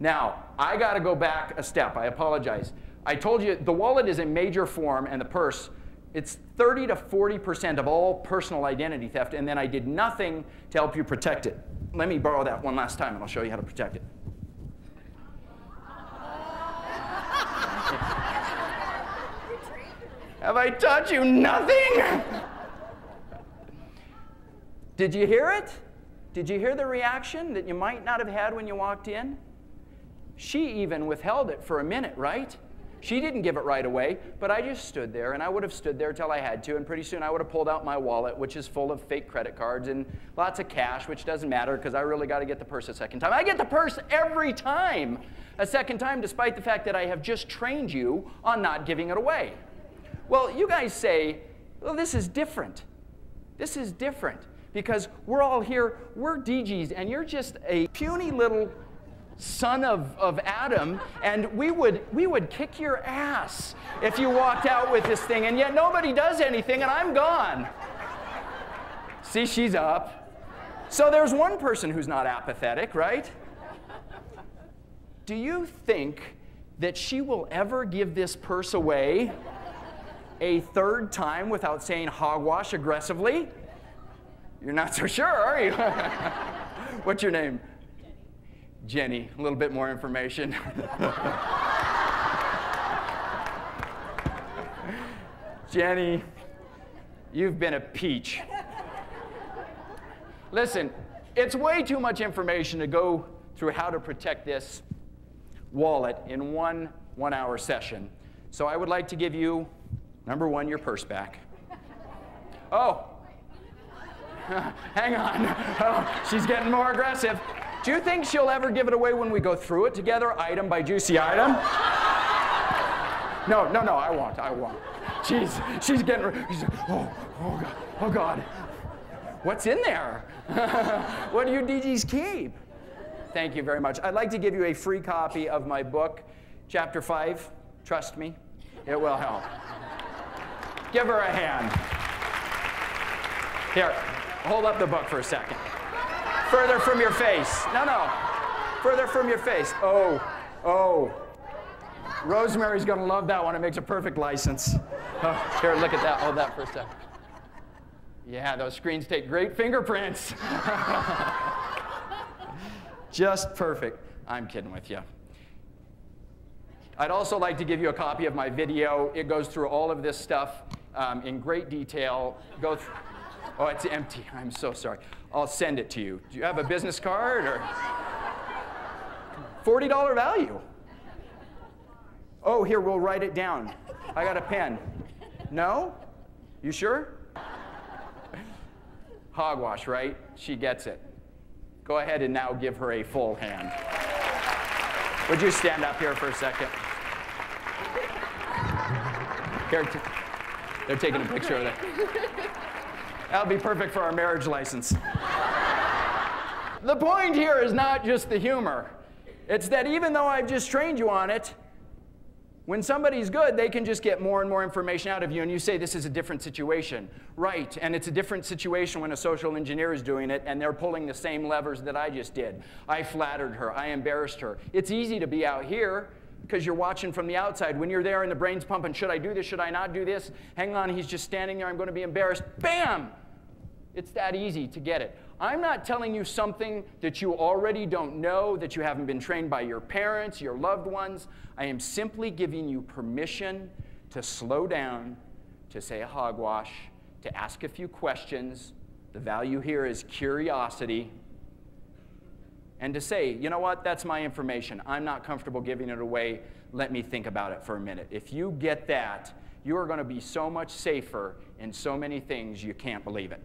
Now, I got to go back a step. I apologize. I told you the wallet is a major form and the purse it's 30 to 40% of all personal identity theft, and then I did nothing to help you protect it. Let me borrow that one last time, and I'll show you how to protect it. Have I taught you nothing? Did you hear it? Did you hear the reaction that you might not have had when you walked in? She even withheld it for a minute, right? She didn't give it right away, but I just stood there, and I would have stood there till I had to, and pretty soon I would have pulled out my wallet, which is full of fake credit cards and lots of cash, which doesn't matter because I really got to get the purse a second time. I get the purse every time, a second time, despite the fact that I have just trained you on not giving it away. Well, you guys say, well, this is different. This is different because we're all here, we're DGs, and you're just a puny little son of, of Adam, and we would, we would kick your ass if you walked out with this thing, and yet nobody does anything, and I'm gone. See, she's up. So there's one person who's not apathetic, right? Do you think that she will ever give this purse away a third time without saying hogwash aggressively? You're not so sure, are you? What's your name? Jenny, a little bit more information. Jenny, you've been a peach. Listen, it's way too much information to go through how to protect this wallet in one one hour session. So I would like to give you, number one, your purse back. Oh, hang on. Oh, she's getting more aggressive. Do you think she'll ever give it away when we go through it together, item by juicy item? No, no, no, I won't. I won't. She's, she's getting, she's, oh, oh God, oh God. What's in there? what do you DGs keep? Thank you very much. I'd like to give you a free copy of my book, Chapter 5. Trust me, it will help. Give her a hand. Here, hold up the book for a second. Further from your face. No, no. Further from your face. Oh, oh. Rosemary's to love that one. It makes a perfect license. Oh, here, look at that. Hold that for a second. Yeah, those screens take great fingerprints. Just perfect. I'm kidding with you. I'd also like to give you a copy of my video. It goes through all of this stuff um, in great detail. Go through. Oh, it's empty. I'm so sorry. I'll send it to you. Do you have a business card or $40 value? Oh, here, we'll write it down. I got a pen. No? You sure? Hogwash, right? She gets it. Go ahead and now give her a full hand. Would you stand up here for a second? Here, they're taking a picture of that. That'll be perfect for our marriage license. the point here is not just the humor. It's that even though I've just trained you on it, when somebody's good, they can just get more and more information out of you, and you say this is a different situation. Right, and it's a different situation when a social engineer is doing it and they're pulling the same levers that I just did. I flattered her, I embarrassed her. It's easy to be out here because you're watching from the outside. When you're there and the brain's pumping, should I do this? Should I not do this? Hang on, he's just standing there. I'm going to be embarrassed. Bam! It's that easy to get it. I'm not telling you something that you already don't know, that you haven't been trained by your parents, your loved ones. I am simply giving you permission to slow down, to say a hogwash, to ask a few questions. The value here is curiosity. And to say, you know what, that's my information. I'm not comfortable giving it away. Let me think about it for a minute. If you get that, you are going to be so much safer in so many things you can't believe it.